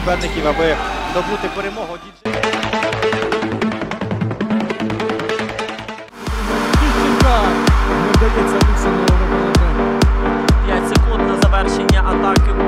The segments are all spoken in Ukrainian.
суперників, аби добути перемогу. Вдається Олександру. 5 секунд на завершення атаки.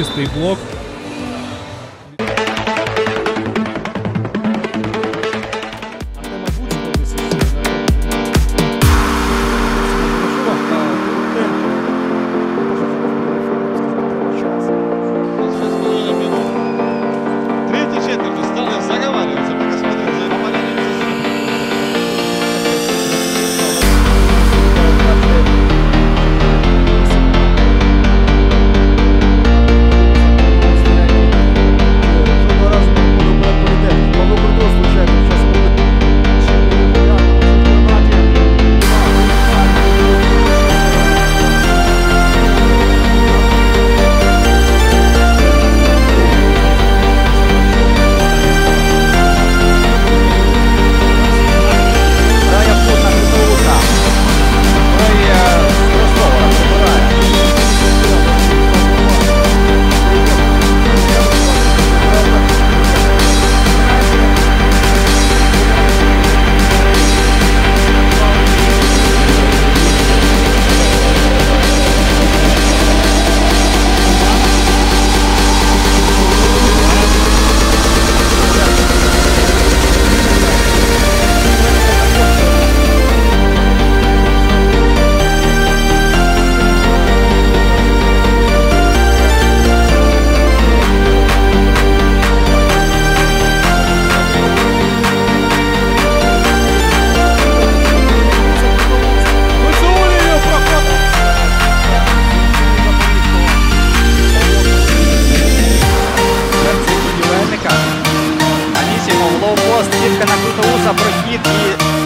чистый блок. за прохід і.